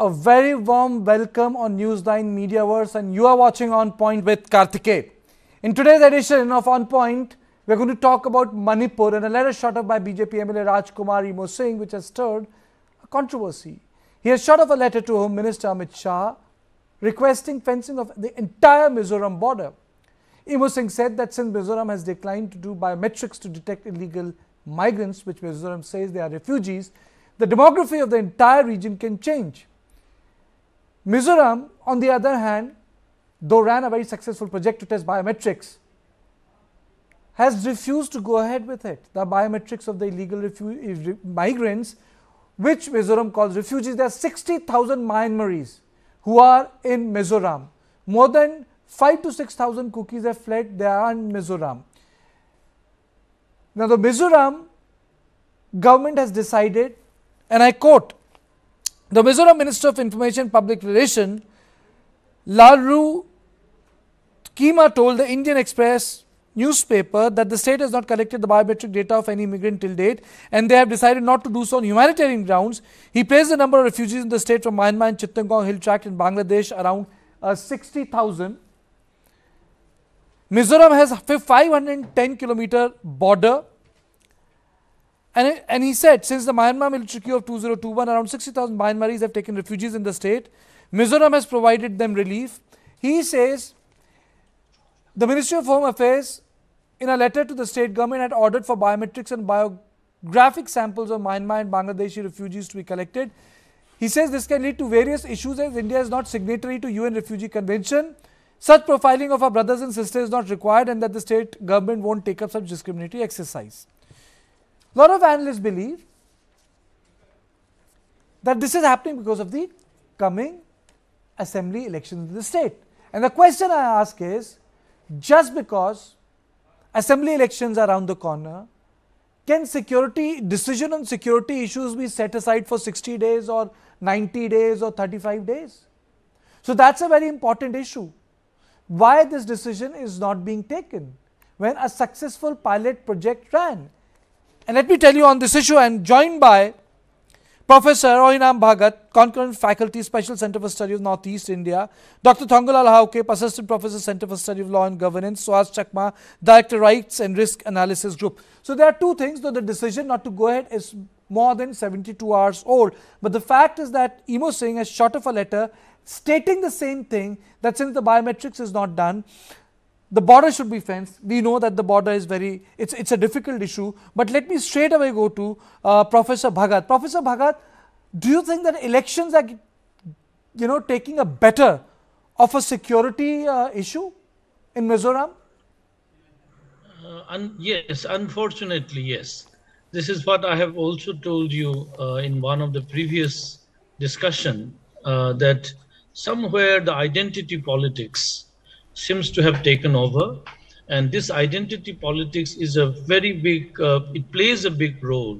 A very warm welcome on Newsline Mediaverse, and you are watching On Point with Karthike. In today's edition of On Point, we're going to talk about Manipur and a letter shot up by BJP MLA Rajkumar Imo Singh, which has stirred a controversy. He has shot up a letter to Home Minister Amit Shah requesting fencing of the entire Mizoram border. Imo Singh said that since Mizoram has declined to do biometrics to detect illegal migrants, which Mizoram says they are refugees, the demography of the entire region can change. Mizoram, on the other hand, though ran a very successful project to test biometrics, has refused to go ahead with it. The biometrics of the illegal eh, migrants, which Mizoram calls refugees, there are 60,000 Myanmaris who are in Mizoram. More than 5 to 6,000 Kukis have fled, they are in Mizoram. Now, the Mizoram government has decided, and I quote, the Mizoram Minister of Information and Public Relation, Lalru Kima told the Indian Express newspaper that the state has not collected the biometric data of any immigrant till date and they have decided not to do so on humanitarian grounds. He praised the number of refugees in the state from Myanmar and Chittagong Hill Tract in Bangladesh around uh, 60,000. Mizoram has a 510 kilometer border and, and he said, since the Myanmar military coup of 2021, around 60,000 Myanmaris have taken refugees in the state. Mizoram has provided them relief. He says, the Ministry of Home Affairs, in a letter to the state government, had ordered for biometrics and biographic samples of Myanmar and Bangladeshi refugees to be collected. He says this can lead to various issues as India is not signatory to UN Refugee Convention. Such profiling of our brothers and sisters is not required and that the state government won't take up such discriminatory exercise. Lot of analysts believe that this is happening because of the coming assembly elections in the state. And the question I ask is just because assembly elections are around the corner, can security decision on security issues be set aside for 60 days or 90 days or 35 days? So that's a very important issue. Why this decision is not being taken when a successful pilot project ran and let me tell you on this issue, I am joined by Professor Oinam Bhagat, Concurrent Faculty, Special Center for Study of Northeast India, Dr. Thongkholal Haokip, Assistant Professor, Center for Study of Law and Governance, Suhas Chakma, Director, Rights and Risk Analysis Group. So there are two things, though the decision not to go ahead is more than 72 hours old. But the fact is that Imo Singh has shot off a letter stating the same thing that since the biometrics is not done, the border should be fenced. We know that the border is very, it's, it's a difficult issue. But let me straight away go to uh, Professor Bhagat. Professor Bhagat, do you think that elections are, you know, taking a better of a security uh, issue in Mizoram? Uh, un yes, unfortunately, yes. This is what I have also told you uh, in one of the previous discussion uh, that somewhere the identity politics seems to have taken over. And this identity politics is a very big, uh, it plays a big role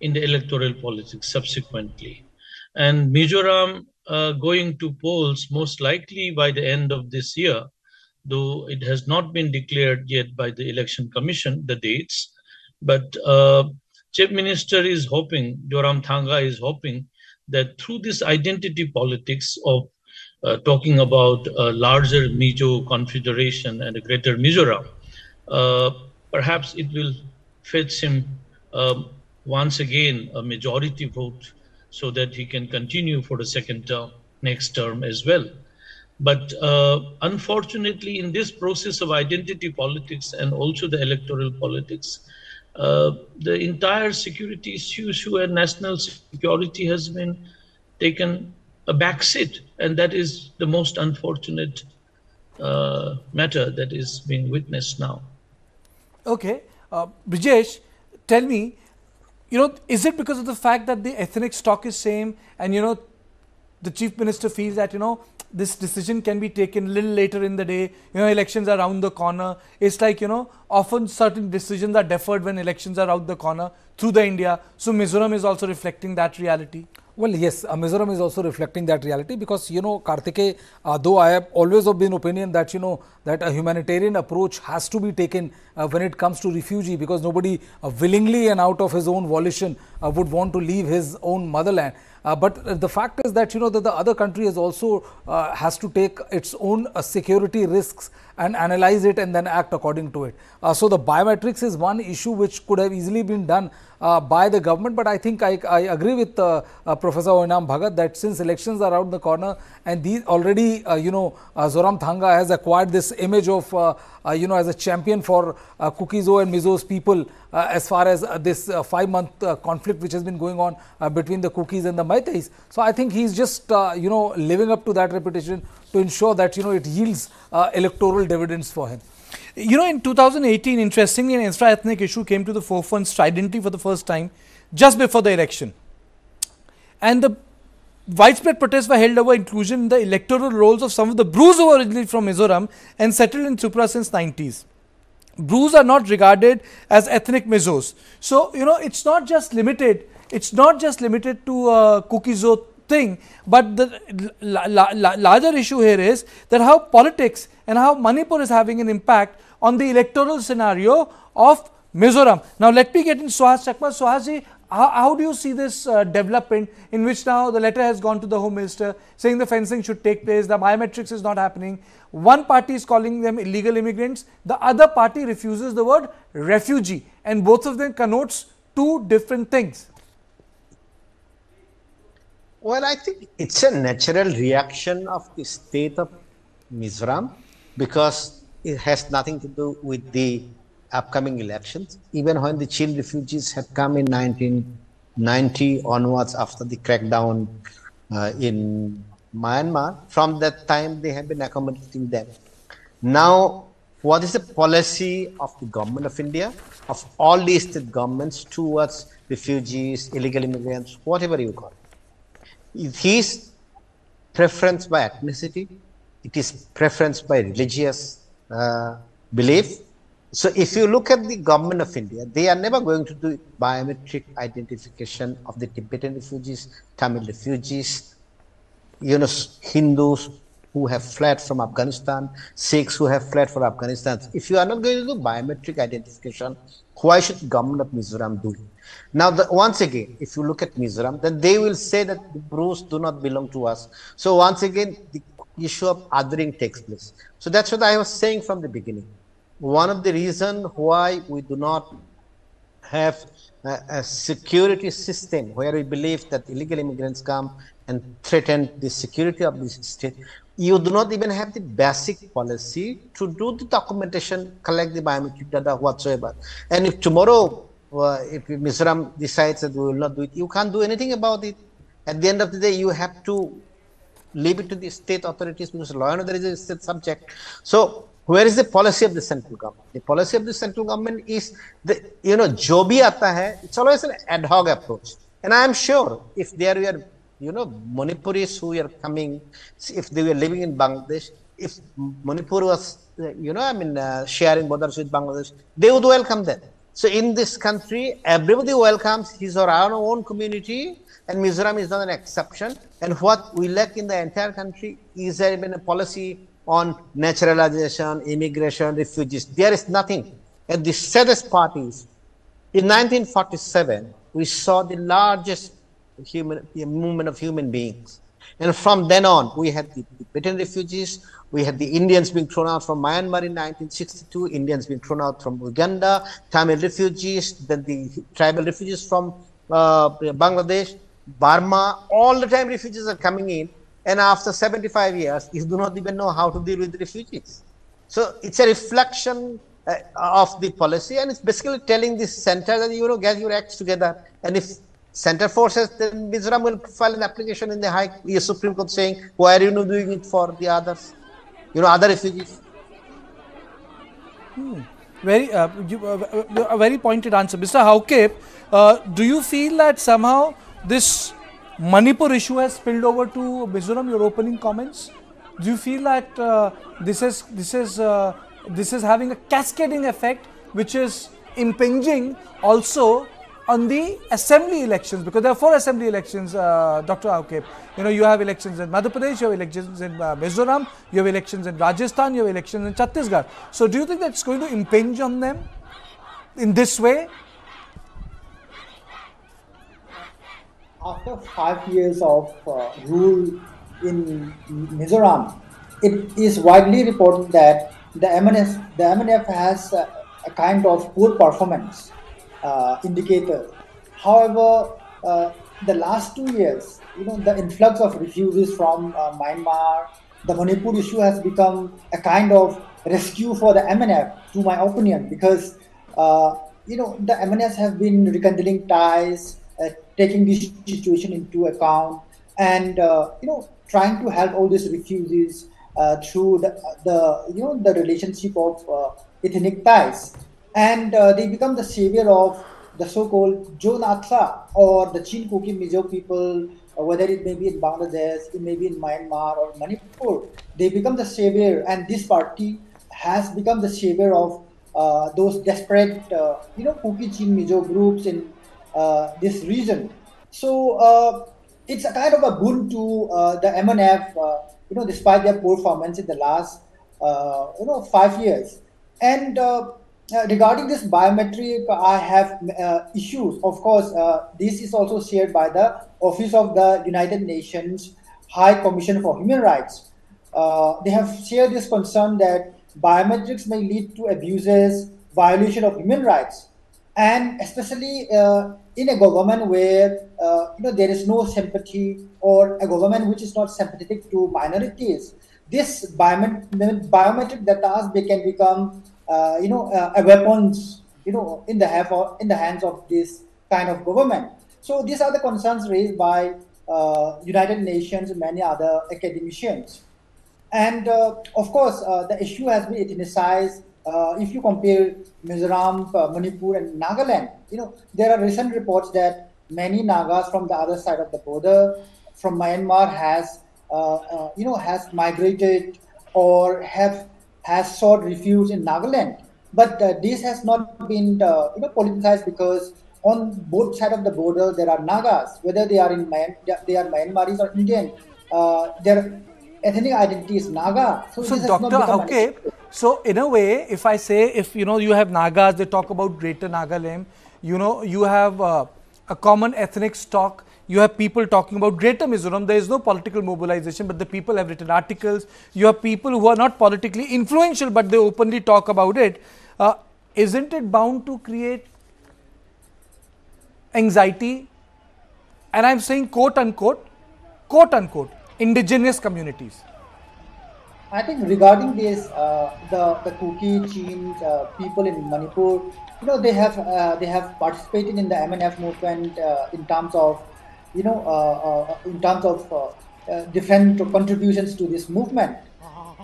in the electoral politics subsequently. And Mizoram uh, going to polls most likely by the end of this year, though it has not been declared yet by the election commission, the dates. But uh, Chief Minister is hoping, Zoramthanga is hoping that through this identity politics of talking about a larger Mizo confederation and a greater Mizoram, uh, perhaps it will fetch him um, once again a majority vote so that he can continue for the second term, next term as well. But uh, unfortunately, in this process of identity politics and also the electoral politics, uh, the entire security issue and national security has been taken a back seat, and that is the most unfortunate uh, matter that is being witnessed now. Okay, uh, Brijesh, tell me, you know, is it because of the fact that the ethnic stock is same, and you know, the chief minister feels that you know this decision can be taken a little later in the day. You know, elections are around the corner. It's like you know, often certain decisions are deferred when elections are out the corner through the India. So Mizoram is also reflecting that reality. Well, yes, uh, Mizoram is also reflecting that reality because, you know, Karthike, uh, though I have always of been opinion that, you know, that a humanitarian approach has to be taken uh, when it comes to refugee because nobody uh, willingly and out of his own volition uh, would want to leave his own motherland. Uh, but the fact is that you know that the other country has also uh, has to take its own security risks and analyze it and then act according to it. Uh, so the biometrics is one issue which could have easily been done uh, by the government, but I think I, I agree with uh, uh Professor Oinam Bhagat that since elections are around the corner and these already uh, you know uh, Zoramthanga has acquired this image of you know as a champion for uh, Kuki-Zo and Mizo's people as far as this five month conflict which has been going on between the Kukis and the Meiteis. So I think he's just you know living up to that reputation to ensure that you know it yields uh, electoral dividends for him. You know, in 2018, interestingly, an intra-ethnic issue came to the forefront stridently for the first time just before the election. And the widespread protests were held over inclusion in the electoral rolls of some of the Brus who were originally from Mizoram and settled in Tripura since 90s. Brus are not regarded as ethnic Mizos. So, you know, it's not just limited, it's not just limited to uh, Kuki-Zo thing. But the la la la larger issue here is that how politics and how Manipur is having an impact on the electoral scenario of Mizoram. Now, let me get in Suhas Chakma. Suhasji, how, how, do you see this uh, development in which now the letter has gone to the Home Minister saying the fencing should take place, the biometrics is not happening. One party is calling them illegal immigrants, the other party refuses the word refugee, and both of them connotes two different things. Well, I think it's a natural reaction of the state of Mizoram because it has nothing to do with the upcoming elections. Even when the Chin refugees had come in 1990 onwards after the crackdown uh, in Myanmar, from that time they have been accommodating them. Now, what is the policy of the government of India, of all the state governments towards refugees, illegal immigrants, whatever you call it? It is preference by ethnicity, it is preference by religious uh, belief. So if you look at the government of India, they are never going to do biometric identification of the Tibetan refugees, Tamil refugees, you know, Hindus who have fled from Afghanistan, Sikhs who have fled from Afghanistan. If you are not going to do biometric identification, why should government of Mizoram do it? Now, the, once again, if you look at Mizoram, then they will say that the Brus do not belong to us. So once again, the issue of othering takes place. So that's what I was saying from the beginning. One of the reasons why we do not have a, a, security system where we believe that illegal immigrants come and threaten the security of the state, you do not even have the basic policy to do the documentation, collect the biometric data whatsoever. And if tomorrow uh, if Mizoram decides that we will not do it, you can't do anything about it. At the end of the day, you have to leave it to the state authorities because law and order is a state subject. So, where is the policy of the central government? The policy of the central government is the you know jo bhi aata hai, it's always an ad hoc approach. And I am sure if there were you know Manipuris who are coming, if they were living in Bangladesh, if Manipur was you know I mean uh, sharing borders with Bangladesh, they would welcome them. So in this country, everybody welcomes his or our own community, and Mizoram is not an exception. And what we lack in the entire country is there even a policy on naturalization, immigration, refugees. There is nothing. And the saddest part is, in 1947, we saw the largest human movement of human beings. And from then on, we had the Tibetan refugees, we had the Indians being thrown out from Myanmar in 1962, Indians being thrown out from Uganda, Tamil refugees, then the tribal refugees from uh, Bangladesh, Burma, all the time refugees are coming in. And after 75 years, you do not even know how to deal with refugees. So it's a reflection uh, of the policy, and it's basically telling the center that you know get your acts together. And if center forces, then Mizoram will file an application in the High Supreme Court saying, why are you not doing it for the others? you know, other refugees. Hmm. Very, uh, you, uh, a very pointed answer, Mr. Haokip. Uh, do you feel that somehow this Manipur issue has spilled over to Mizoram? Your opening comments. Do you feel that uh, this is this is uh, this is having a cascading effect, which is impinging also on the assembly elections because there are four assembly elections, uh, Dr. Haokip. You know, you have elections in Madhya Pradesh, you have elections in uh, Mizoram, you have elections in Rajasthan, you have elections in Chhattisgarh. So, do you think that's going to impinge on them in this way? after five years of uh, rule in Mizoram, it is widely reported that the MNF, the MNF has a, a kind of poor performance uh, indicator. However, uh, the last two years, you know, the influx of refugees from uh, Myanmar, the Manipur issue has become a kind of rescue for the MNF, to my opinion, because uh, you know the MNFs have been rekindling ties, uh, taking this situation into account, and you know trying to help all these refugees uh, through the, the you know the relationship of uh, ethnic ties, and uh, they become the savior of the so-called Jo Natha or the Chin Kuki Mizo people, whether it may be in Bangladesh, it may be in Myanmar or Manipur, they become the savior, and this party has become the savior of uh, those desperate, uh, you know, Kuki Chin Mizo groups in uh, this region. So it's a kind of a boon to the MNF, you know, despite their poor performance in the last, you know, five years. And uh, regarding this biometric, I have uh, issues. Of course, uh, this is also shared by the Office of the United Nations High Commission for Human Rights. they have shared this concern that biometrics may lead to abuses, violation of human rights, and especially uh, in a government where uh, you know there is no sympathy or a government which is not sympathetic to minorities. This biomet- biometric data can become uh, you know uh, weapons you know in the have in the hands of this kind of government. So these are the concerns raised by uh, United Nations and many other academicians. And uh, of course, uh, the issue has been ethnicized. Uh, if you compare Mizoram, Manipur, and Nagaland, you know there are recent reports that many Nagas from the other side of the border, from Myanmar, has you know has migrated or have has sought refuge in Nagaland. But uh, this has not been uh, you know politicized because on both sides of the border there are Nagas, whether they are in Myan- they are Myanmaris or Indian. Uh, there ethnic identity is Naga. So, so Doctor, okay. So in a way, if I say, if you know, you have Nagas, they talk about Greater Nagaland. You know, you have uh, a common ethnic stock. You have people talking about Greater Mizoram. There is no political mobilization, but the people have written articles. You have people who are not politically influential, but they openly talk about it. Uh, isn't it bound to create anxiety? And I'm saying quote unquote, quote unquote, indigenous communities? I think regarding this, uh, the the Kuki, Chin uh, people in Manipur, you know, they have uh, they have participated in the MNF movement uh, in terms of, you know, uh, uh, in terms of different contributions to this movement,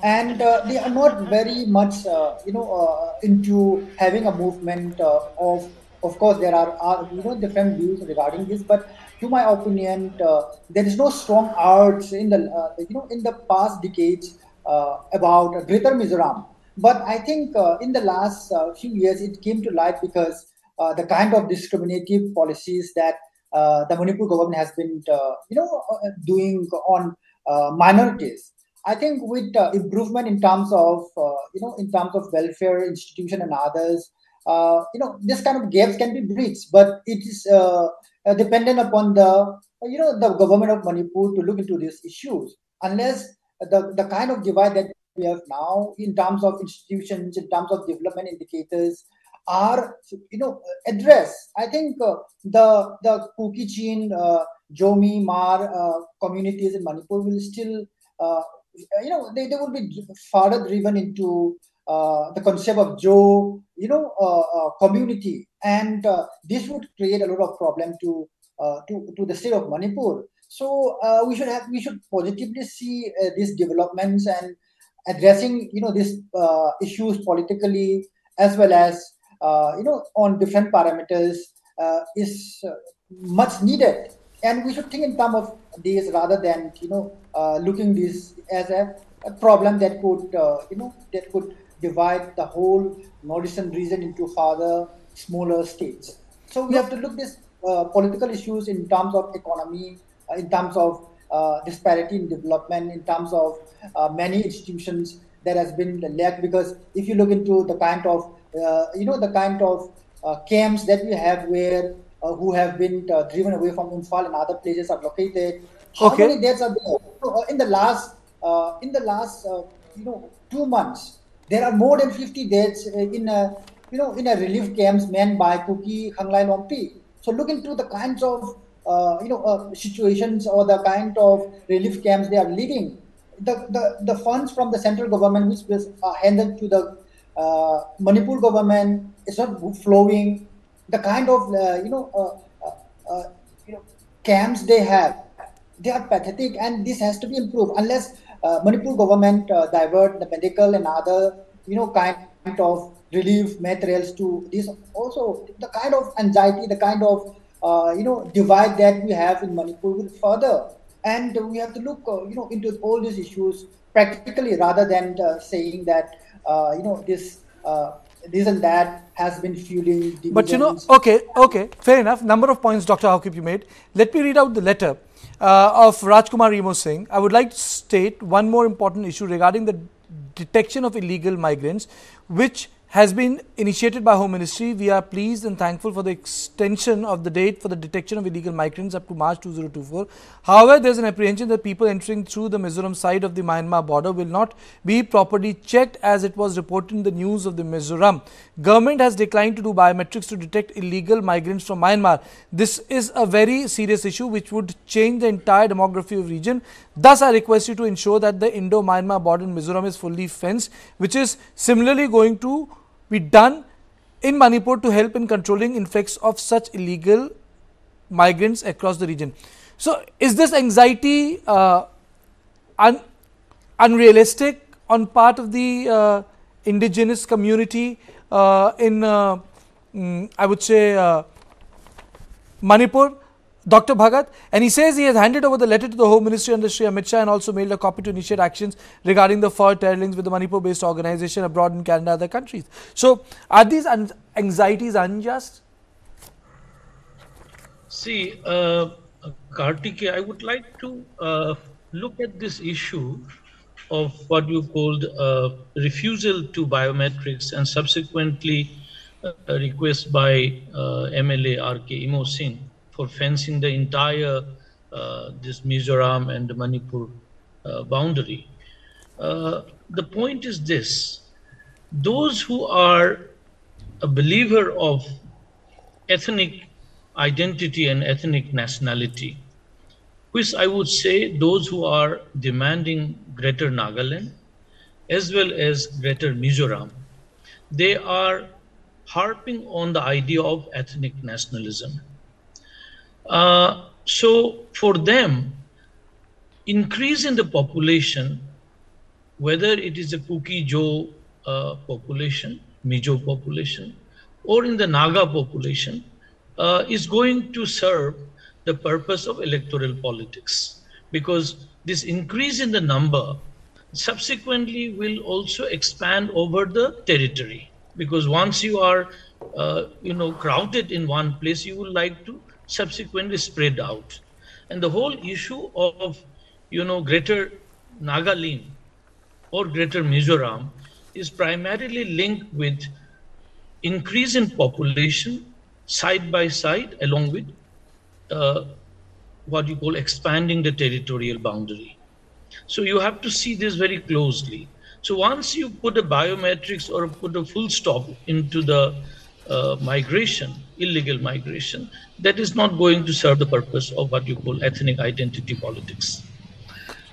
and they are not very much, you know, into having a movement of. Of course, there are, are you know different views regarding this, but to my opinion, uh, there is no strong urge in the uh, you know in the past decades uh, about Greater Mizoram. But I think uh, in the last uh, few years, it came to light because uh, the kind of discriminative policies that Uh, the Manipur government has been uh, you know uh, doing on minorities. I think with improvement in terms of you know in terms of welfare institution and others, uh, you know this kind of gaps can be bridged but it is uh, uh, dependent upon the you know the government of Manipur to look into these issues. Unless the, the kind of divide that we have now in terms of institutions, in terms of development indicators, are you know addressed. I think uh, the the Kuki Chin, uh, Jomi, Mar uh, communities in Manipur will still you know they, they will be further driven into uh, the concept of Jo, you know, uh, uh, community, and this would create a lot of problem to to to the state of Manipur. So we should have we should positively see these developments and addressing you know these issues politically as well as you know on different parameters is much needed and we should think in terms of these rather than you know uh, looking this as a, a problem that could uh, you know that could divide the whole northeastern region into further smaller states. So we have to look this uh, political issues in terms of economy, uh, in terms of uh, disparity in development, in terms of uh, many institutions that has been lacked. Because if you look into the kind of uh, you know the kind of uh, camps that we have where uh, who have been uh, driven away from Imphal and other places are located. How Okay. many deaths are there? So, uh, in the last, uh, in the last, uh, you know, two months, there are more than 50 deaths uh, in, a, you know, in a relief camps manned by Kuki, Hanglai, Lompi. So look into the kinds of, uh, you know, uh, situations or the kind of relief camps they are living. The, the, the funds from the central government, which was uh, handed to the uh, Manipur government, is not flowing. The kind of, uh, you know, uh, uh, uh, you know, camps they have, they are pathetic, and this has to be improved. Unless uh, Manipur government divert the medical and other, you know, kind of relief materials to this. Also, the kind of anxiety, the kind of, you know, divide that we have in Manipur will further. And we have to look, you know, into all these issues practically rather than saying that, you know, this, uh, this and that has been fueling. But you know, okay, okay, fair enough. Number of points, Dr. Haokip, you made. Let me read out the letter uh, of Rajkumar Imo Singh. I would like to state one more important issue regarding the detection of illegal migrants, which has been initiated by Home Ministry. We are pleased and thankful for the extension of the date for the detection of illegal migrants up to March 2024. However, there is an apprehension that people entering through the Mizoram side of the Myanmar border will not be properly checked as it was reported in the news of the Mizoram. Government has declined to do biometrics to detect illegal migrants from Myanmar. This is a very serious issue which would change the entire demography of region. Thus, I request you to ensure that the Indo-Myanmar border in Mizoram is fully fenced, which is similarly going to be done in Manipur to help in controlling influx of such illegal migrants across the region. So, is this anxiety uh, un unrealistic on part of the uh, indigenous community uh, in, uh, mm, I would say, uh, Manipur, Dr. Bhagat, and he says he has handed over the letter to the Home Ministry under Shri Amit Shah and also mailed a copy to initiate actions regarding the fur links with the Manipur-based organization abroad in Canada and other countries. So, are these anxieties unjust? See, uh, Kartike, I would like to uh, look at this issue of what you called uh, refusal to biometrics and subsequently uh, a request by uh, MLA RK Imo Singh for fencing the entire uh, this Mizoram and the Manipur uh, boundary. Uh, the point is this: those who are a believer of ethnic identity and ethnic nationality, which I would say those who are demanding Greater Nagaland as well as Greater Mizoram, they are harping on the idea of ethnic nationalism. Uh, so for them, increase in the population, whether it is a Kuki Jo uh, population, Mizo population, or in the Naga population, uh, is going to serve the purpose of electoral politics. Because this increase in the number subsequently will also expand over the territory. Because once you are uh, you know crowded in one place you would like to subsequently spread out and the whole issue of you know greater nagaland or greater mizoram is primarily linked with increase in population side by side along with uh, what you call expanding the territorial boundary. So you have to see this very closely. So once you put a biometrics or put a full stop into the uh, migration, illegal migration, that is not going to serve the purpose of what you call ethnic identity politics.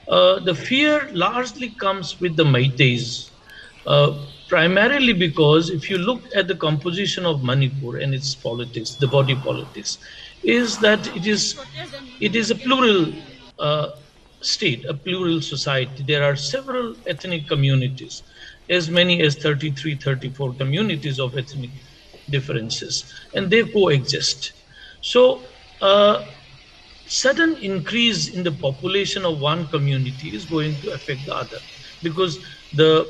Uh, the fear largely comes with the Meiteis, uh, primarily because if you look at the composition of Manipur and its politics, the body politics, is that it is it is a plural uh, state, a plural society. There are several ethnic communities, as many as 33, 34 communities of ethnic differences, and they coexist. So, uh, sudden increase in the population of one community is going to affect the other because the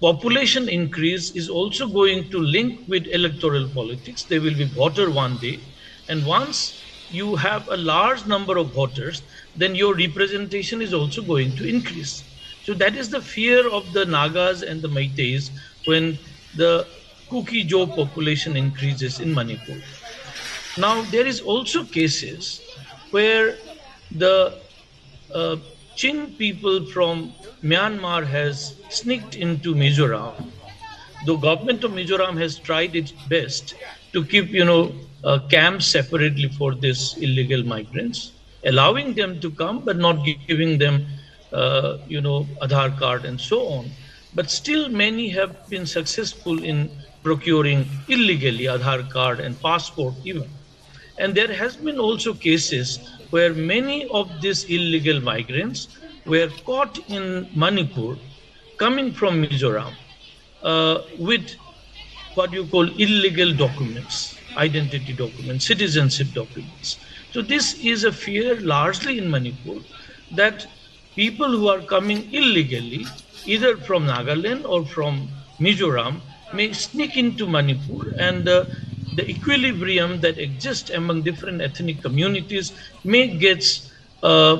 population increase is also going to link with electoral politics. There will be voter one day, and once you have a large number of voters, then your representation is also going to increase. So that is the fear of the Nagas and the Meiteis when the Kuki Joe population increases in Manipur. Now, there is also cases where the uh, Chin people from Myanmar has sneaked into Mizoram. The government of Mizoram has tried its best to keep, you know, uh, camps separately for these illegal migrants, allowing them to come but not giving them, uh, you know, Aadhaar card and so on. But still, many have been successful in procuring illegally Aadhaar card and passport even. And there has been also cases where many of these illegal migrants were caught in Manipur coming from Mizoram uh, with what you call illegal documents, identity documents, citizenship documents. So this is a fear largely in Manipur that people who are coming illegally, either from Nagaland or from Mizoram, may sneak into Manipur and uh, the equilibrium that exists among different ethnic communities may get uh,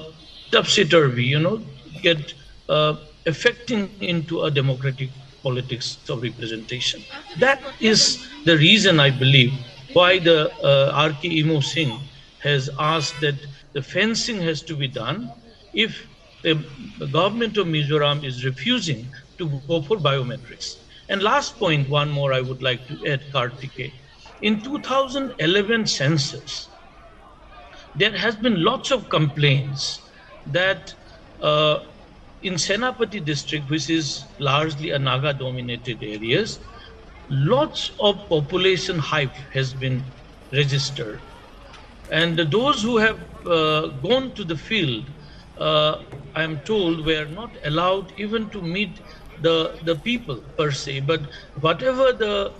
topsy-turvy, you know, get uh, affecting into a democratic politics of representation. That is the reason I believe why the uh, RK Imo Singh has asked that the fencing has to be done if the, government of Mizoram is refusing to go for biometrics. And last point, one more I would like to add, Kartike. In 2011 census, there has been lots of complaints that uh, in Senapati district, which is largely a Naga dominated areas, lots of population hype has been registered. And those who have uh, gone to the field, I am told, were not allowed even to meet the, the people per se, but whatever the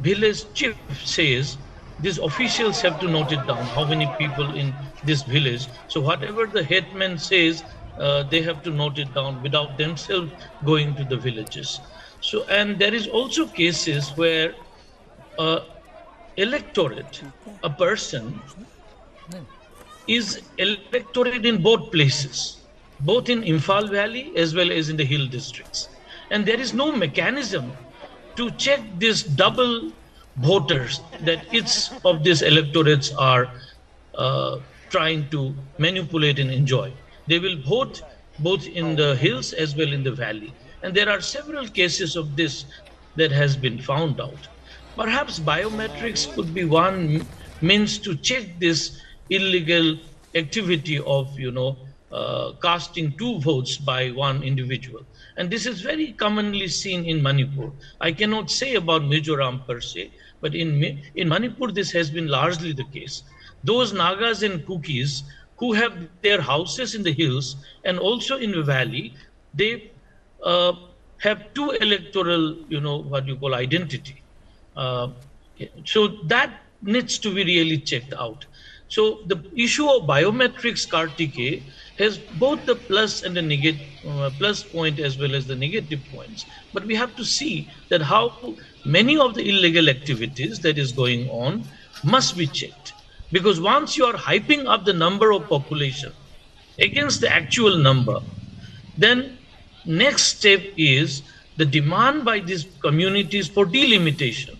village chief says, these officials have to note it down, how many people in this village. So whatever the headman says, uh, they have to note it down without themselves going to the villages. So, and there is also cases where uh, electorate, a person, is electorate in both places, both in Imphal Valley as well as in the hill districts. And there is no mechanism to check this double voters that each of these electorates are uh, trying to manipulate and enjoy. They will vote both in the hills as well in the valley. And there are several cases of this that has been found out. Perhaps biometrics could be one means to check this illegal activity of, you know, uh, casting two votes by one individual. And this is very commonly seen in Manipur. I cannot say about Mizoram per se, but in, in Manipur, this has been largely the case. Those Nagas and Kukis who have their houses in the hills and also in the valley, they uh, have two electoral, you know, what you call identity. Uh, so that needs to be really checked out. So the issue of biometrics Kartike has both the plus and the negative uh, plus point as well as the negative points. But we have to see that how many of the illegal activities that is going on must be checked. Because once you are hyping up the number of population against the actual number, then next step is the demand by these communities for delimitation.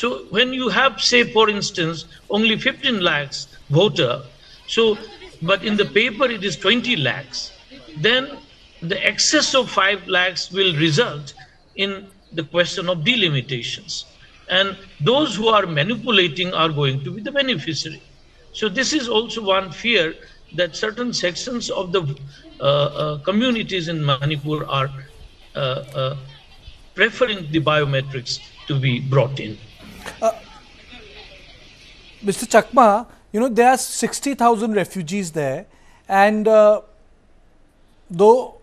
So when you have, say, for instance, only 15 lakhs voter, so but in the paper it is 20 lakhs, then the excess of 5 lakhs will result in the question of delimitations and those who are manipulating are going to be the beneficiary. So this is also one fear that certain sections of the uh, uh, communities in Manipur are uh, uh preferring the biometrics to be brought in. Uh, Mr. Chakma, you know, there are 60,000 refugees there and uh, though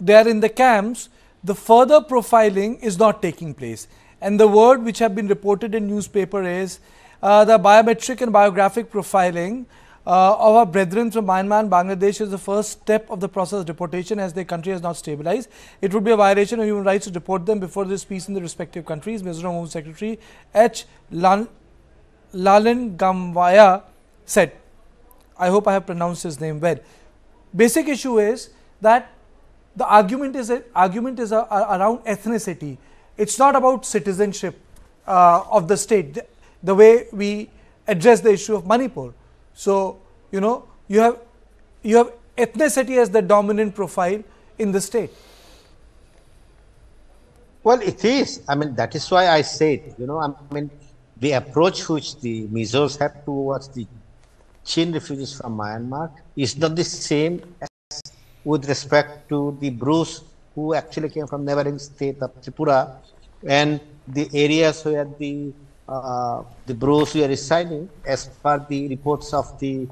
they are in the camps, the further profiling is not taking place. And the word which have been reported in newspaper is uh, the biometric and biographic profiling uh, of our brethren from Myanmar and Bangladesh is the first step of the process of deportation as their country has not stabilized. It would be a violation of human rights to deport them before this peace in the respective countries. Mizoram Home Secretary H. Lan Lalin Gamvaya said. I hope I have pronounced his name well. Basic issue is that the argument is argument is around ethnicity it's not about citizenship uh, of the state. The, the way we address the issue of Manipur. So, you know, you have, you have ethnicity as the dominant profile in the state. Well, it is. I mean, that is why I said, you know, I mean, the approach which the Mizos have towards the Chin refugees from Myanmar is not the same as with respect to the Brus who actually came from neighboring state of Tripura and the areas where the uh, the Brus were residing as per the reports of the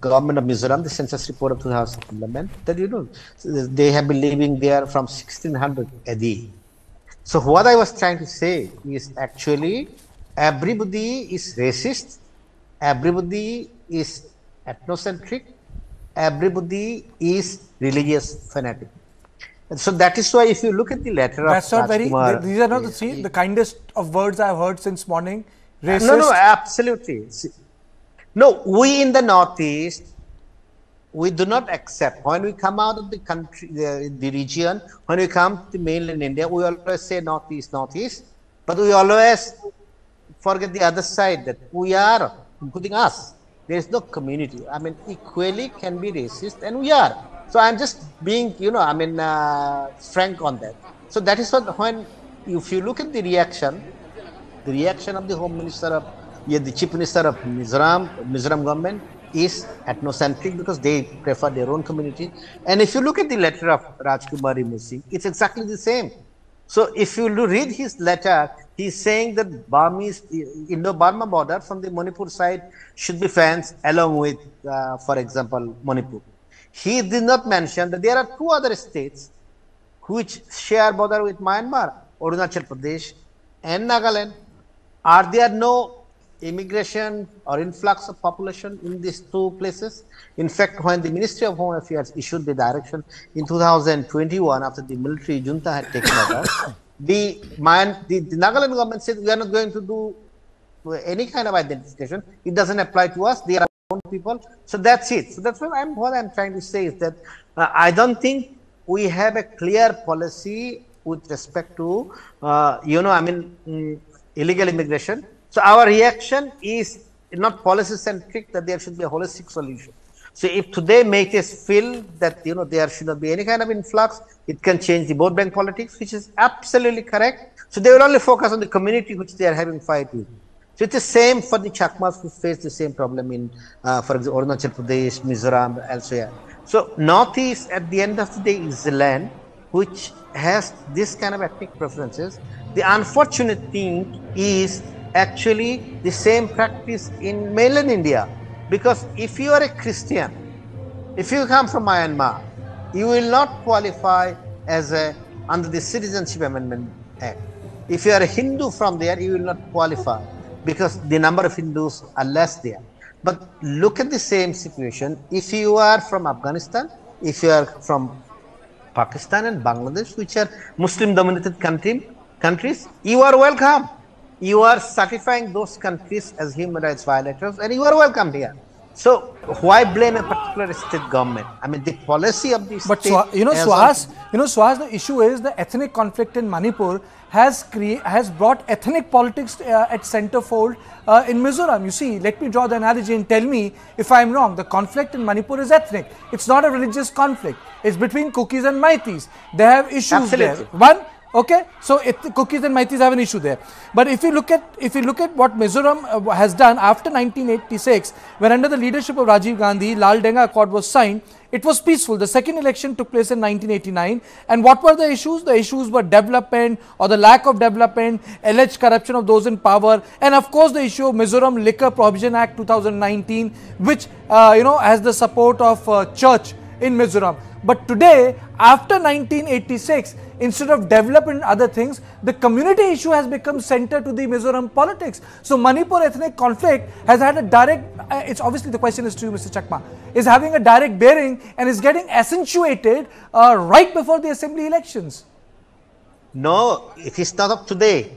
government of Mizoram, the census report of 2011, that you know, they have been living there from 1600 AD. So what I was trying to say is actually everybody is racist, everybody is ethnocentric, everybody is religious fanatic. So that is why if you look at the letter That's of not very, these are not the, see, the kindest of words I've heard since morning. Racist. No, no, absolutely. See, No, we in the Northeast, we do not accept. When we come out of the country, the, the region, when we come to mainland India, we always say Northeast, Northeast, but we always forget the other side that we are, including us, there is no community. I mean, equally can be racist, and we are. So I'm just being, you know, I mean, uh, frank on that. So that is what when, if you look at the reaction, the reaction of the Home Minister of, yeah, the Chief Minister of Mizoram, Mizoram government is ethnocentric because they prefer their own community. And if you look at the letter of Rajkumar Musi, it's exactly the same. So if you read his letter, he's saying that Burmese, Indo-Burma border from the Manipur side should be fenced along with, uh, for example, Manipur. He did not mention that there are two other states which share border with Myanmar, Arunachal Pradesh and Nagaland. Are there no immigration or influx of population in these two places? In fact, when the Ministry of Home Affairs issued the direction in 2021 after the military junta had taken over, the, Mayan, the, the Nagaland government said we are not going to do any kind of identification. It doesn't apply to us. They are own people. So that's it. So that's what I'm what I'm trying to say is that uh, I don't think we have a clear policy with respect to uh, you know I mean mm, illegal immigration. So our reaction is not policy centric that there should be a holistic solution. So if today make us feel that you know there should not be any kind of influx, it can change the board bank politics, which is absolutely correct. So they will only focus on the community which they are having fight with. So it's the same for the Chakmas who face the same problem in, uh, for example, Arunachal Pradesh, Mizoram, elsewhere. So Northeast at the end of the day is the land which has this kind of ethnic preferences. The unfortunate thing is actually the same practice in mainland India. Because if you are a Christian, if you come from Myanmar, you will not qualify as a under the Citizenship Amendment Act. If you are a Hindu from there, you will not qualify because the number of Hindus are less there. But look at the same situation. If you are from Afghanistan, if you are from Pakistan and Bangladesh, which are Muslim dominated country, countries, you are welcome. You are certifying those countries as human rights violators and you are welcome here. So why blame a particular state government? I mean, the policy of the But state. Swa- you know, as Suhas, you know, Suhas, the issue is the ethnic conflict in Manipur has has brought ethnic politics uh, at centerfold uh, in Mizoram. You see, let me draw the analogy and tell me if I am wrong. The conflict in Manipur is ethnic. It's not a religious conflict. It's between Kukis and Meiteis. They have issues Absolutely. there. One, okay, so it, Kukis and Meiteis have an issue there. But if you look at if you look at what Mizoram uh, has done after 1986, when under the leadership of Rajiv Gandhi, Laldenga Accord was signed, it was peaceful. The second election took place in 1989. And what were the issues? The issues were development or the lack of development, alleged corruption of those in power, and of course the issue of Mizoram Liquor Prohibition Act 2019, which uh, you know has the support of uh, church in Mizoram. But today, after 1986, instead of development and other things, the community issue has become center to the Mizoram politics. So Manipur ethnic conflict has had a direct, uh, it's obviously the question is to you, Mr. Chakma, is having a direct bearing and is getting accentuated uh, right before the assembly elections. No, it is not of today.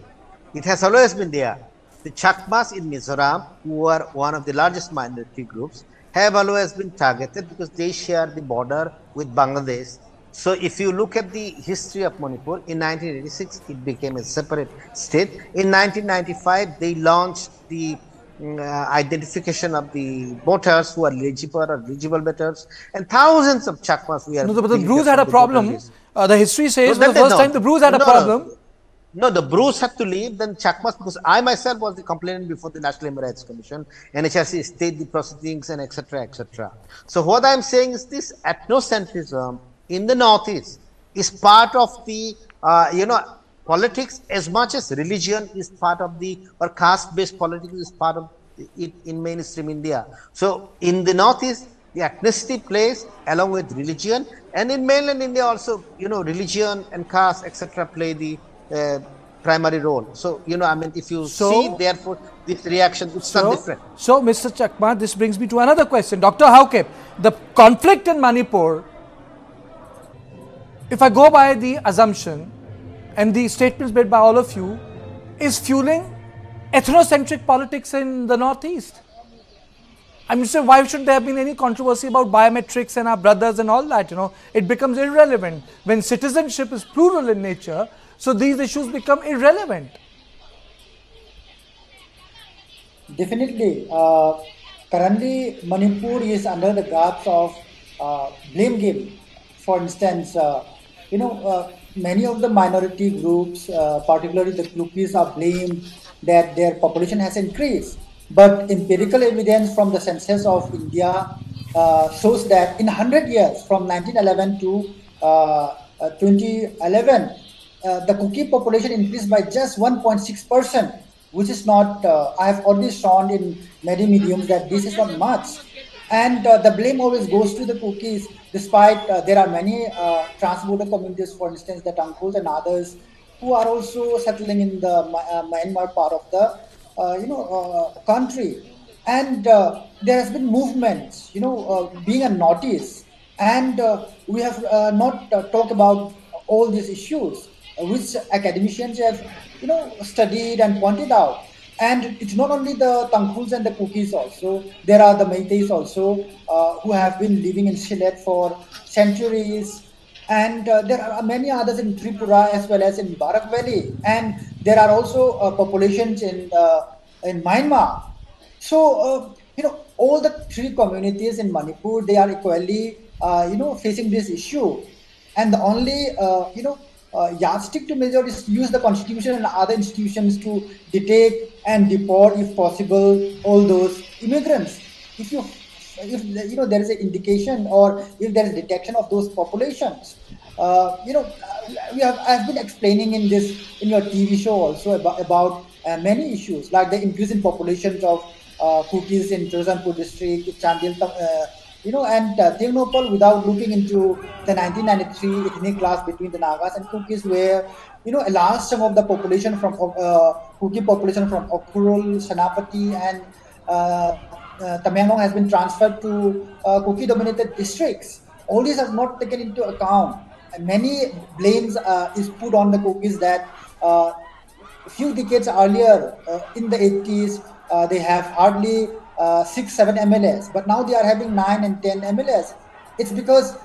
It has always been there. The Chakmas in Mizoram, who are one of the largest minority groups, have always been targeted because they share the border with Bangladesh. So if you look at the history of Manipur, in 1986 it became a separate state. In 1995 they launched the mm, uh, identification of the voters who are eligible or eligible voters, and thousands of Chakmas we are. No, but the kept had a on the voter problem. Uh, the history says No, the first time the Brus had a No, no. problem. No, the Brus had to leave, then Chakmas, because I myself was the complainant before the National Human Rights Commission, NHRC stayed the proceedings and etc. etc. So what I'm saying is this ethnocentrism in the Northeast is part of the, uh, you know, politics as much as religion is part of the, or caste-based politics is part of it in mainstream India. So in the Northeast, the ethnicity plays along with religion, and in mainland India also, you know, religion and caste, etc., play the uh, primary role. So, you know, I mean, if you So- see, therefore, this reaction, is So, different. so Mr. Chakma, this brings me to another question. Dr. Haokip, the conflict in Manipur, if I go by the assumption and the statements made by all of you, is fueling ethnocentric politics in the Northeast. I mean, so why should there have been any controversy about biometrics and our brothers and all that? You know, it becomes irrelevant when citizenship is plural in nature. So these issues become irrelevant. Definitely. Uh, currently, Manipur is under the grasp of uh, blame game. For instance, uh, you know, uh, many of the minority groups, uh, particularly the Kukis, are blamed that their population has increased. But empirical evidence from the census of India uh, shows that in 100 years, from 1911 to uh, uh, 2011, uh, the Kuki population increased by just 1.6 percent, which is not. I have already shown in many mediums that this is not much, and uh, the blame always goes to the Kukis, despite uh, there are many uh, trans-border communities, for instance, the Tangkhul and others, who are also settling in the uh, Myanmar part of the uh, you know uh, country, and there has been movements, you know, being a notice, and we have not talked about all these issues which academicians have you know studied and pointed out and it's not only the Tangkhuls and the Kukis also. There are the Meiteis also uh, who have been living in Sylhet for centuries. And uh, there are many others in Tripura as well as in Barak Valley. And there are also uh, populations in uh, in Myanmar. So, uh, you know, all the three communities in Manipur, they are equally, uh, you know, facing this issue. And the only, you know, yardstick to measure is use the constitution and other institutions to detect and deport, if possible, all those immigrants. If you, if you know, there is an indication or if there is detection of those populations, uh, you know, we have I've been explaining in this in your TV show also about about uh, many issues like the increase in populations of uh, Kukis in Churachandpur district, Chandel, uh, you know, and uh, Tengnoupal without looking into the 1993 ethnic class between the Nagas and Kukis, where you know a large sum of the population from uh, Kuki population from Ukhrul, Senapati, and uh, uh, has been transferred to uh, Kuki-dominated districts. All this are not taken into account. And many blames uh, is put on the Kukis that uh, a few decades earlier, uh, in the 80s, uh, they have hardly uh, six, seven MLS, but now they are having nine and ten MLS. It's because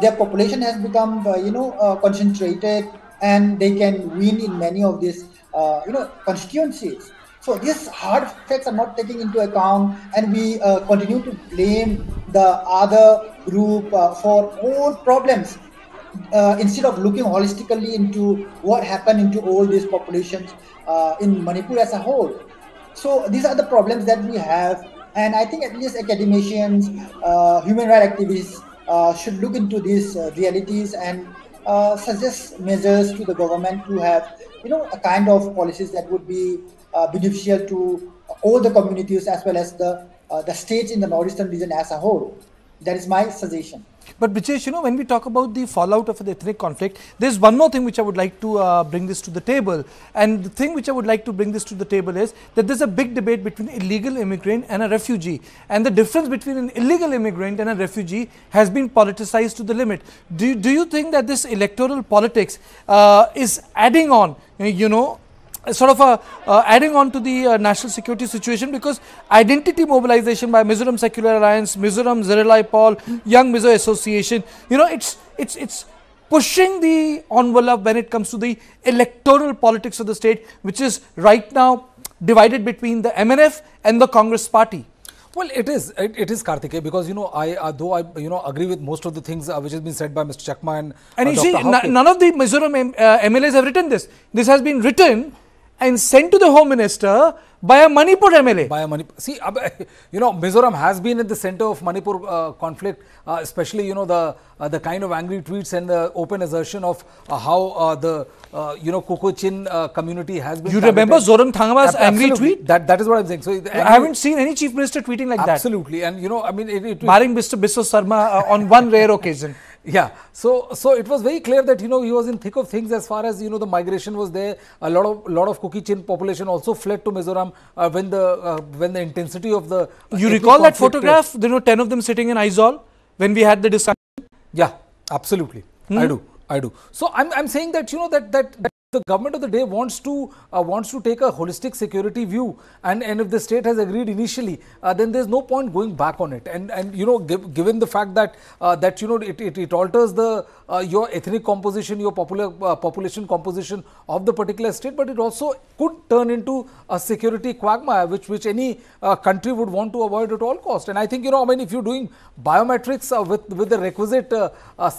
their population has become, you know, concentrated, and they can win in many of these, uh, you know, constituencies. So these hard facts are not taken into account, and we uh, continue to blame the other group uh, for all problems uh, instead of looking holistically into what happened into all these populations uh, in Manipur as a whole. So these are the problems that we have, and I think at least academicians, uh, human rights activists should look into these realities and suggest measures to the government to have, you know, a kind of policies that would be uh, beneficial to all the communities as well as the uh, the states in the northeastern region as a whole. That is my suggestion. But Brijesh, you know, when we talk about the fallout of the ethnic conflict, there's one more thing which I would like to uh, bring this to the table. And the thing which I would like to bring this to the table is that there's a big debate between illegal immigrant and a refugee. And the difference between an illegal immigrant and a refugee has been politicized to the limit. Do, do you think that this electoral politics uh, is adding on, you know, sort of a, uh, adding on to the uh, national security situation because identity mobilization by Mizoram Secular Alliance, Mizoram Zirlai Pawl, Young Mizo Association, you know, it's it's it's pushing the envelope when it comes to the electoral politics of the state, which is right now divided between the MNF and the Congress party. Well, it is it, it is Kartikeya because you know I uh, though I you know agree with most of the things uh, which has been said by Mr. Chakma and And uh, you Dr. see, n- none of the Mizoram M- uh, MLAs have written this. This has been written and sent to the Home Minister by a Manipur MLA. by a Manipur. See, you know, Mizoram has been at the center of Manipur uh, conflict, uh, especially you know the uh, the kind of angry tweets and the open assertion of uh, how uh, the uh, you know Kuki-Chin uh, community has been. You remember. Zoram Thangama's angry tweet? That that is what I'm saying. So the I haven't seen any chief minister tweeting like that, absolutely, and you know, I mean, it, it, barring Mr. Biswa Sarma uh, on one rare occasion. Yeah, so so it was very clear that you know he was in thick of things as far as you know the migration was there. A lot of lot of Kuki Chin population also fled to Mizoram uh, when the uh, when the intensity of the uh, You recall that uh, photograph? There were 10 of them sitting in Aizawl when we had the discussion. Yeah, absolutely. Hmm? I do. I do. So I'm, I'm saying that you know that, that that the government of the day wants to uh, wants to take a holistic security view, and and if the state has agreed initially, uh, then there's no point going back on it. And and you know, giv given the fact that uh, that you know it, it, it alters the uh, your ethnic composition, your popular uh, population composition of the particular state, but it also could turn into a security quagmire, which which any uh, country would want to avoid at all cost. And I think you know, I mean, if you're doing biometrics with with the requisite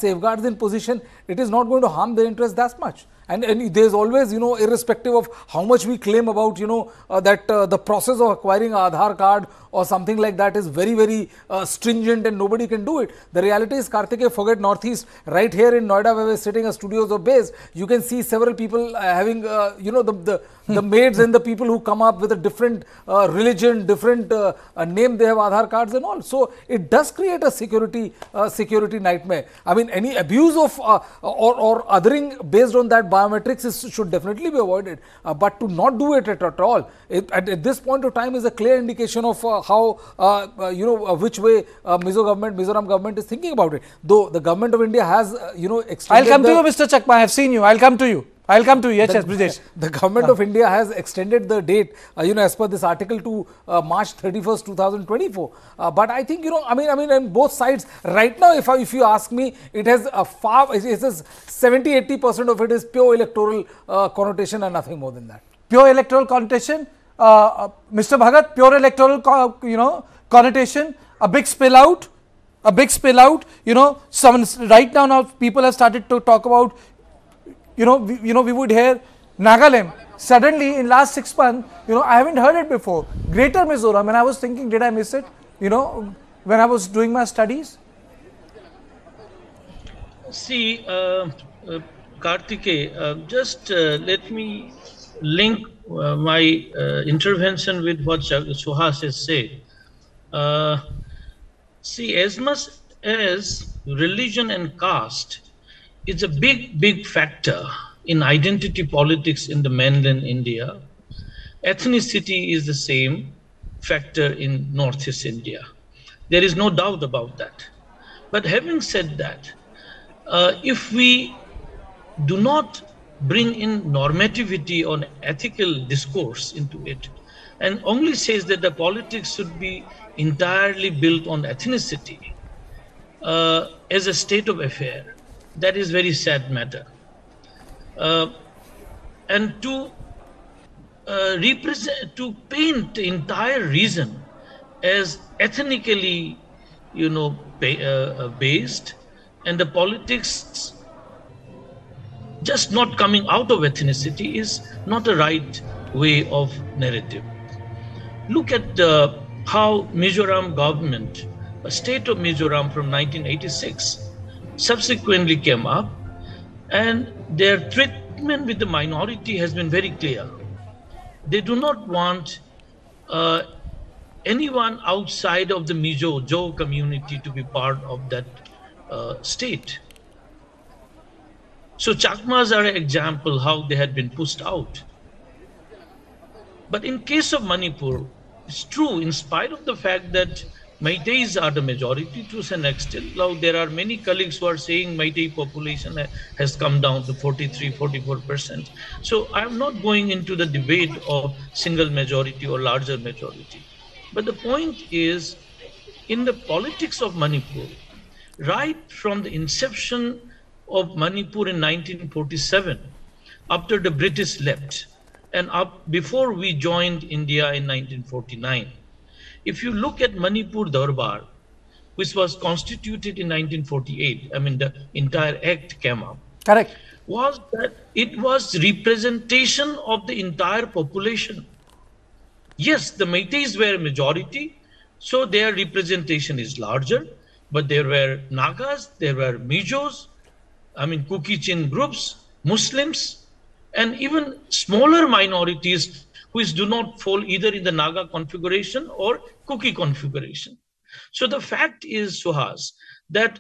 safeguards in position, it is not going to harm their interest that much. And, and there's always, you know, irrespective of how much we claim about, you know, uh, that uh, the process of acquiring Aadhaar card or something like that is very, very uh, stringent and nobody can do it. The reality is, Kartikeya, forget Northeast, right here in Noida where we're sitting as studios are based, you can see several people uh, having, uh, you know, the, the, the maids and the people who come up with a different uh, religion, different uh, name, they have Aadhaar cards and all. So it does create a security, uh, security nightmare. I mean, any abuse of uh, or, or othering based on that biometrics is, should definitely be avoided. Uh, but to not do it at, at all, it, at, at this point of time is a clear indication of uh, how, uh, uh, you know, uh, which way uh, Mizo government, Mizoram government is thinking about it. Though the government of India has, uh, you know, I'll extended come to you, Mr. Chakma. I have seen you. I'll come to you. I'll come to you. Yes, yes, Brijesh. the government of India has extended the date, uh, you know, as per this article to uh, March 31st, 2024. Uh, but I think, you know, I mean, I mean, on both sides, right now, if I, if you ask me, it has a far, it is 70, 80 percent of it is pure electoral uh, connotation and nothing more than that. Pure electoral connotation. Uh, uh, Mr. Bhagat, pure electoral, you know, connotation. A big spill out. A big spill out. You know, some right now, now people have started to talk about you know, we, you know, we would hear Nagaland. Suddenly, in last six months, you know, I haven't heard it before. Greater Mizoram, and I was thinking, did I miss it? You know, when I was doing my studies. See, uh, uh, Kartike, uh, just uh, let me link uh, my uh, intervention with what Suhas has said. Uh, see, as much as religion and caste is a big, big factor in identity politics in the mainland India, ethnicity is the same factor in Northeast India. There is no doubt about that. But having said that, uh, if we do not bring in normativity on ethical discourse into it. And only says that the politics should be entirely built on ethnicity uh, as a state of affair. That is very sad matter. Uh, and to uh, represent to paint the entire region as ethnically you know ba- uh, uh, based and the politics just not coming out of ethnicity is not a right way of narrative look at uh, how mizoram government a state of mizoram from 1986 subsequently came up and their treatment with the minority has been very clear they do not want uh, anyone outside of the Mizo community to be part of that uh, state. So Chakmas are an example how they had been pushed out. But in case of Manipur, it's true in spite of the fact that Meiteis are the majority to an extent. Now there are many colleagues who are saying Meitei population has come down to 43, 44 percent. So I'm not going into the debate of single majority or larger majority. But the point is, in the politics of Manipur, right from the inception of Manipur in 1947, after the British left, and up before we joined India in 1949. If you look at Manipur Darbar, which was constituted in 1948, I mean, the entire act came up, Correct. was that it was representation of the entire population. Yes, the Meiteis were a majority, so their representation is larger, but there were Nagas, there were Mijos, I mean, Kuki-Chin groups, Muslims, and even smaller minorities which do not fall either in the Naga configuration or Kuki configuration. So the fact is, Suhas, that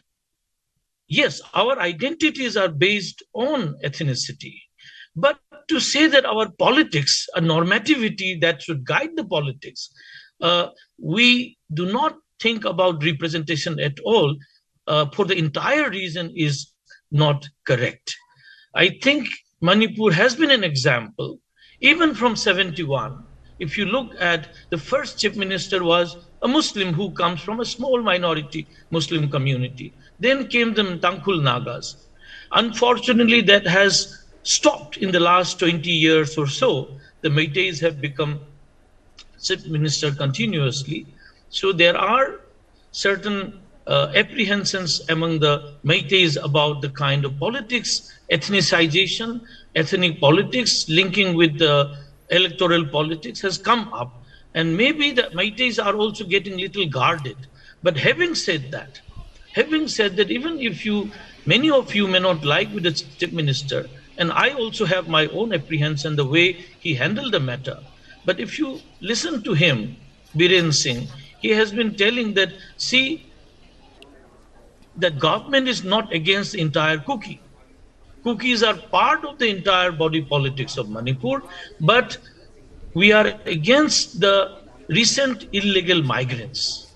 yes, our identities are based on ethnicity. But to say that our politics, a normativity that should guide the politics, uh, we do not think about representation at all uh, for the entire reason is not correct. I think Manipur has been an example, even from 71. If you look at the first chief minister was a Muslim who comes from a small minority Muslim community. Then came the Tangkhul Nagas. Unfortunately, that has stopped in the last 20 years or so. The Meiteis have become chief minister continuously. So there are certain uh, apprehensions among the Meiteis about the kind of politics, ethnicization, ethnic politics linking with the electoral politics has come up. And maybe the Meiteis are also getting little guarded. But having said that, having said that, even if you, many of you may not like with the chief minister, and I also have my own apprehension the way he handled the matter. But if you listen to him, Biren Singh, he has been telling that, see, the government is not against the entire Kuki. Kukis are part of the entire body politics of Manipur, but we are against the recent illegal migrants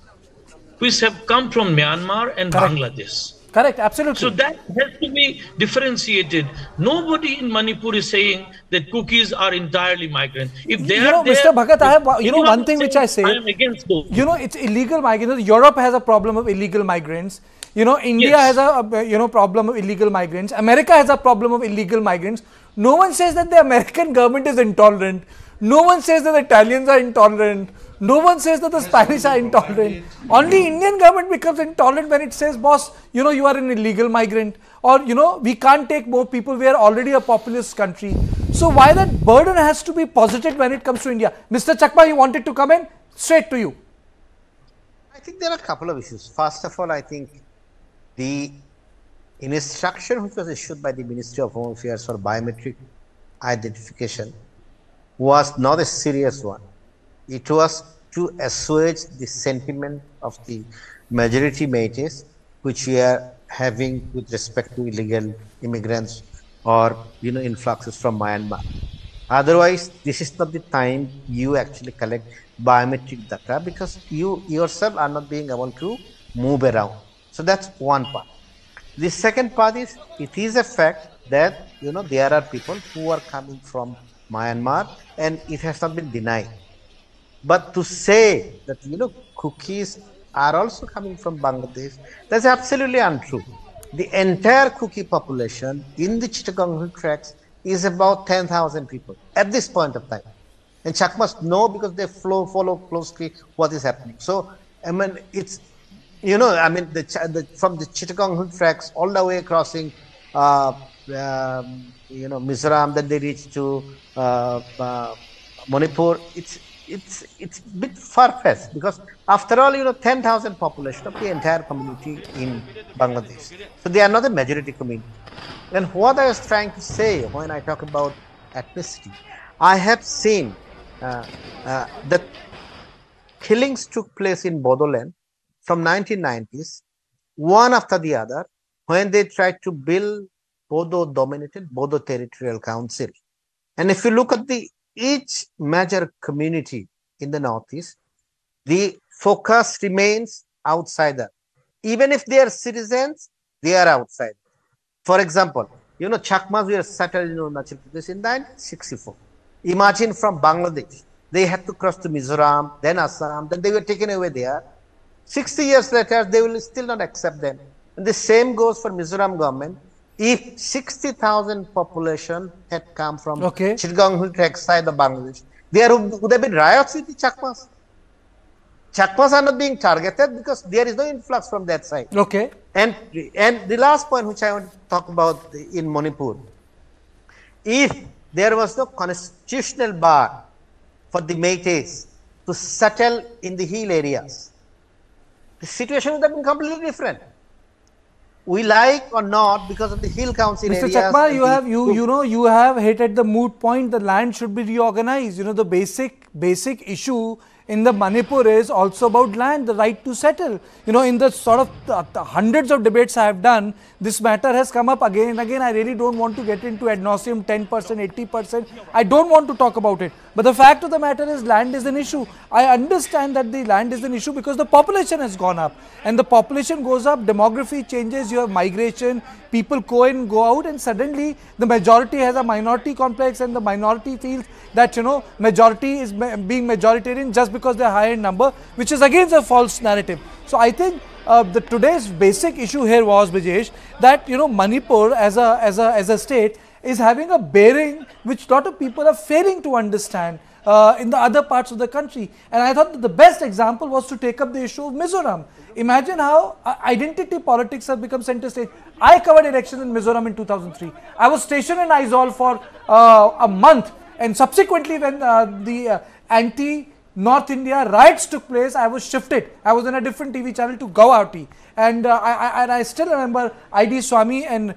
which have come from Myanmar and Correct. Bangladesh. Correct. Absolutely. So that has to be differentiated. Nobody in Manipur is saying that Kukis are entirely migrant. If they You are know, there, Mr. Bhagat, I have one- you know, one thing which I say- I am against those. you know it's illegal migrants europe has a problem of illegal migrants you know india Yes. has a you know problem of illegal migrants. America has a problem of illegal migrants. No one says that the american government is intolerant. No one says that the italians are intolerant. No one says that the spanish are intolerant. Only indian government becomes intolerant when it says boss you know you are an illegal migrant. Or you know we can't take more people. We are already a populous country. So why that burden has to be posited when it comes to india? Mr chakma you wanted to come in? Straight to you. I think there are a couple of issues. First of all, I think the instruction which was issued by the Ministry of Home Affairs for biometric identification was not a serious one. It was to assuage the sentiment of the majority Meiteis, which we are having with respect to illegal immigrants or you know influxes from Myanmar. Otherwise, this is not the time you actually collect biometric data because you yourself are not being able to move around. So that's one part. The second part is it is a fact that you know there are people who are coming from Myanmar and it has not been denied. But to say that you know Kukis are also coming from Bangladesh, that's absolutely untrue. The entire Kuki population in the Chittagong Hill Tracts is about 10,000 people at this point of time. And Chakmas know because they flow, follow closely what is happening. So, I mean, it's, you know, I mean, the, the from the Chittagong Hill Tracts all the way crossing, uh, um, you know, Mizoram, then they reach to uh, uh, Manipur. It's it's it's a bit far fetched because after all, you know, 10,000 population of the entire community in Bangladesh. So they are not a majority community. And what I was trying to say when I talk about ethnicity, I have seen uh, uh, that killings took place in Bodoland from 1990s, one after the other, when they tried to build Bodo dominated Bodo Territorial Council. And if you look at the each major community in the Northeast, the focus remains outsider. Even if they are citizens, they are outside. For example, you know, Chakmas were settled in Arunachal Pradesh in 1964. Imagine from Bangladesh, they had to cross to Mizoram, then Assam, then they were taken away there. 60 years later, they will still not accept them. And the same goes for Mizoram government. if 60,000 population had come from Okay. Chittagong side of Bangladesh, there would, would have been riots with the Chakmas. Chakmas are not being targeted because there is no influx from that side. Okay. And, and the last point which I want to talk about in Manipur, if there was no constitutional bar for the Meiteis to settle in the hill areas, the situation would have been completely different. We like or not because of the hill council Mr. Chakma, you have you you know you have hit at the moot point. The land should be reorganized. You know the basic basic issue in the Manipur is also about land, the right to settle. You know, in the sort of the, the hundreds of debates I have done, this matter has come up again and again. I really don't want to get into ad nauseum 10%, 80%. I don't want to talk about it. But the fact of the matter is land is an issue. I understand that the land is an issue because the population has gone up. And the population goes up, demography changes, you have migration, people go in, go out, and suddenly the majority has a minority complex and the minority feels that you know majority is being majoritarian just because they're higher in number, which is against a false narrative. So I think uh, the today's basic issue here was Brijesh that you know Manipur as a as a as a state is having a bearing which a lot of people are failing to understand uh, in the other parts of the country. And I thought that the best example was to take up the issue of Mizoram. Imagine how uh, identity politics have become center stage. I covered elections in Mizoram in 2003. I was stationed in Aizawl for uh, a month, and subsequently, when uh, the uh, anti North India riots took place, I was shifted. I was in a different TV channel to Guwahati, and uh, I, I, and I still remember ID Swami and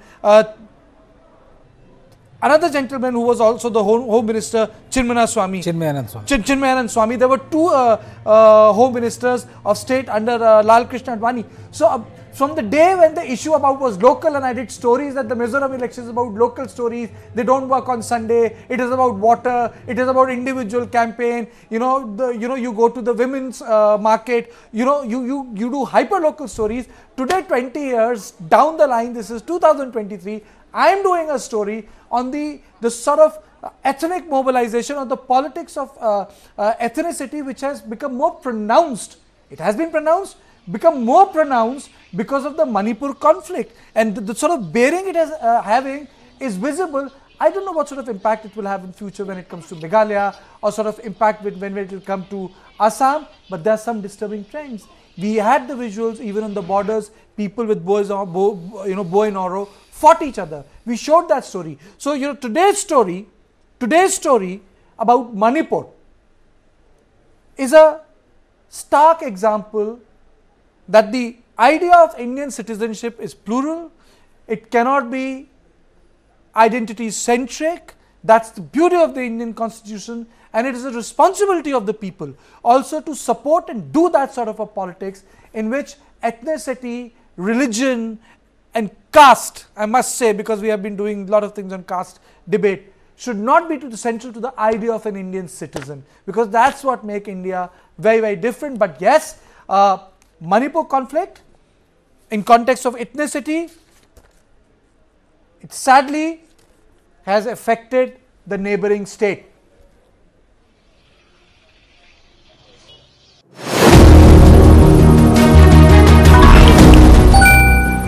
another gentleman who was also the home, home minister, Chinmana Swami. Chinmayanand Swami. Chin, Chinmayanan Swami. There were two uh, uh, home ministers of state under uh, Lal Krishna Advani. So uh, from the day when the issue about was local and I did stories that the Mizoram elections about local stories, they don't work on Sunday, it is about water, it is about individual campaign, you know, the, you know, you go to the women's uh, market, you know, you, you, you do hyper local stories. Today 20 years down the line, this is 2023, I am doing a story on the, the sort of uh, ethnic mobilization or the politics of uh, uh, ethnicity which has become more pronounced. It has been pronounced, become more pronounced because of the Manipur conflict and the, the sort of bearing it is uh, having is visible. I don't know what sort of impact it will have in future when it comes to Meghalaya or sort of impact with, when it will come to Assam, but there are some disturbing trends. We had the visuals even on the borders, people with bows, you know, bow and arrow fought each other. We showed that story. So, you know, today's story, today's story about Manipur is a stark example that the idea of Indian citizenship is plural. It cannot be identity centric. That's the beauty of the Indian constitution and it is a responsibility of the people also to support and do that sort of a politics in which ethnicity, religion caste, I must say because we have been doing a lot of things on caste debate, should not be to the central to the idea of an Indian citizen because that's what make India very very different. But yes, uh, Manipur conflict in context of ethnicity, it sadly has affected the neighboring state.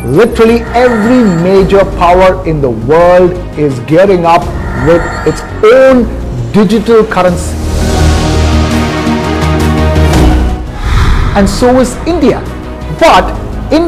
Literally every major power in the world is gearing up with its own digital currency. And so is India. But India